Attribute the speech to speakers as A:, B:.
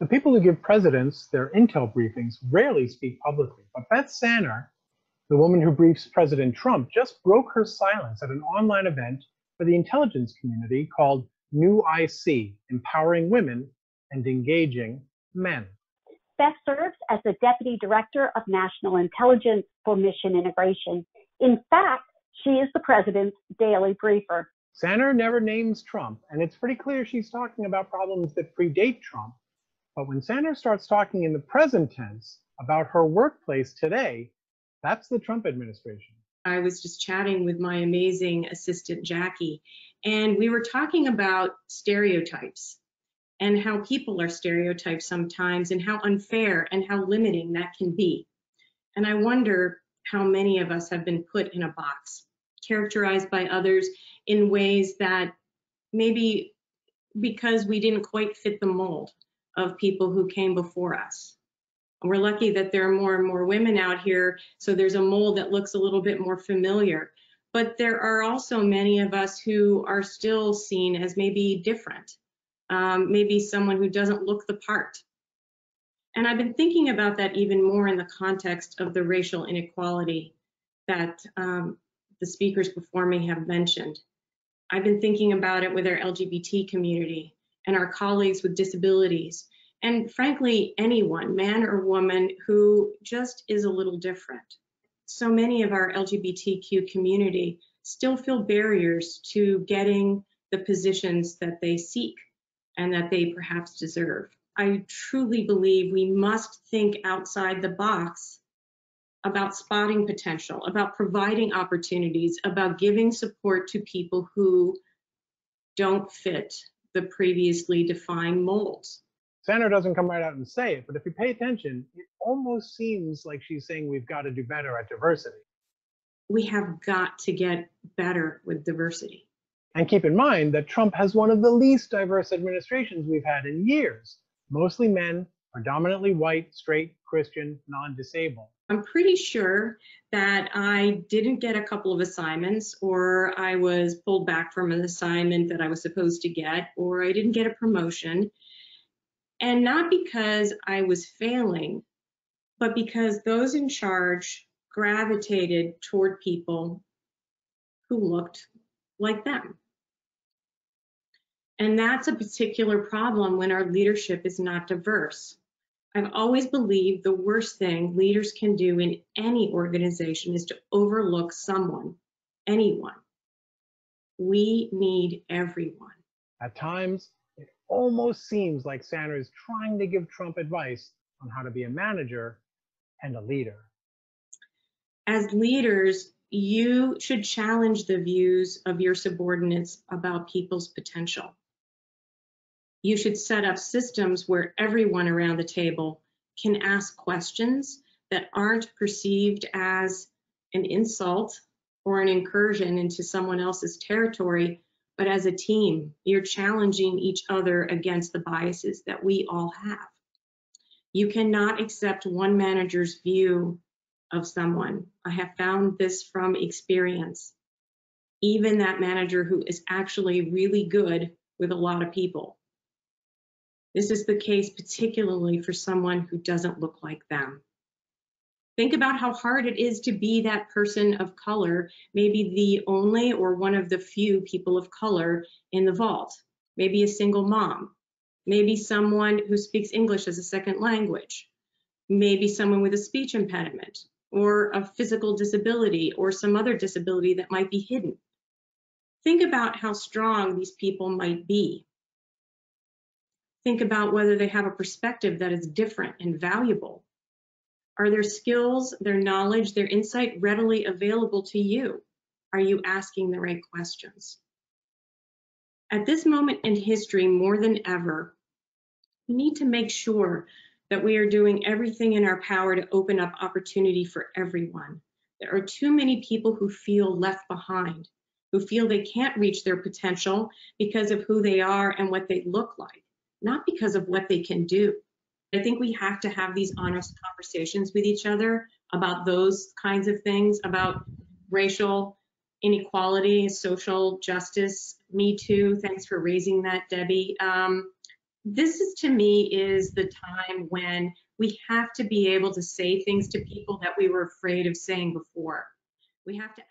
A: The people who give presidents their intel briefings rarely speak publicly, but Beth Sanner, the woman who briefs President Trump, just broke her silence at an online event for the intelligence community called New IC, Empowering Women and Engaging Men.
B: Beth serves as the Deputy Director of National Intelligence for Mission Integration. In fact, she is the President's daily briefer.
A: Sanner never names Trump, and it's pretty clear she's talking about problems that predate Trump but when Sanner starts talking in the present tense about her workplace today, that's the Trump administration.
C: I was just chatting with my amazing assistant, Jackie, and we were talking about stereotypes and how people are stereotyped sometimes and how unfair and how limiting that can be. And I wonder how many of us have been put in a box, characterized by others in ways that maybe because we didn't quite fit the mold of people who came before us. We're lucky that there are more and more women out here, so there's a mold that looks a little bit more familiar. But there are also many of us who are still seen as maybe different, um, maybe someone who doesn't look the part. And I've been thinking about that even more in the context of the racial inequality that um, the speakers before me have mentioned. I've been thinking about it with our LGBT community and our colleagues with disabilities, and frankly, anyone, man or woman, who just is a little different. So many of our LGBTQ community still feel barriers to getting the positions that they seek and that they perhaps deserve. I truly believe we must think outside the box about spotting potential, about providing opportunities, about giving support to people who don't fit the previously defined molds.
A: Sanner doesn't come right out and say it, but if you pay attention, it almost seems like she's saying we've got to do better at diversity.
C: We have got to get better with diversity.
A: And keep in mind that Trump has one of the least diverse administrations we've had in years. Mostly men, predominantly white, straight, Christian, non disabled.
C: I'm pretty sure that I didn't get a couple of assignments, or I was pulled back from an assignment that I was supposed to get, or I didn't get a promotion. And not because I was failing, but because those in charge gravitated toward people who looked like them. And that's a particular problem when our leadership is not diverse. I've always believed the worst thing leaders can do in any organization is to overlook someone, anyone. We need everyone.
A: At times, almost seems like Sanner is trying to give Trump advice on how to be a manager and a leader.
C: As leaders, you should challenge the views of your subordinates about people's potential you should set up systems where everyone around the table can ask questions that aren't perceived as an insult or an incursion into someone else's territory, but as a team, you're challenging each other against the biases that we all have. You cannot accept one manager's view of someone. I have found this from experience. Even that manager who is actually really good with a lot of people. This is the case particularly for someone who doesn't look like them. Think about how hard it is to be that person of color, maybe the only or one of the few people of color in the vault, maybe a single mom, maybe someone who speaks English as a second language, maybe someone with a speech impediment or a physical disability or some other disability that might be hidden. Think about how strong these people might be Think about whether they have a perspective that is different and valuable. Are their skills, their knowledge, their insight readily available to you? Are you asking the right questions? At this moment in history, more than ever, we need to make sure that we are doing everything in our power to open up opportunity for everyone. There are too many people who feel left behind, who feel they can't reach their potential because of who they are and what they look like not because of what they can do. I think we have to have these honest conversations with each other about those kinds of things, about racial inequality, social justice, Me Too. Thanks for raising that, Debbie. Um, this is to me is the time when we have to be able to say things to people that we were afraid of saying before. We have to.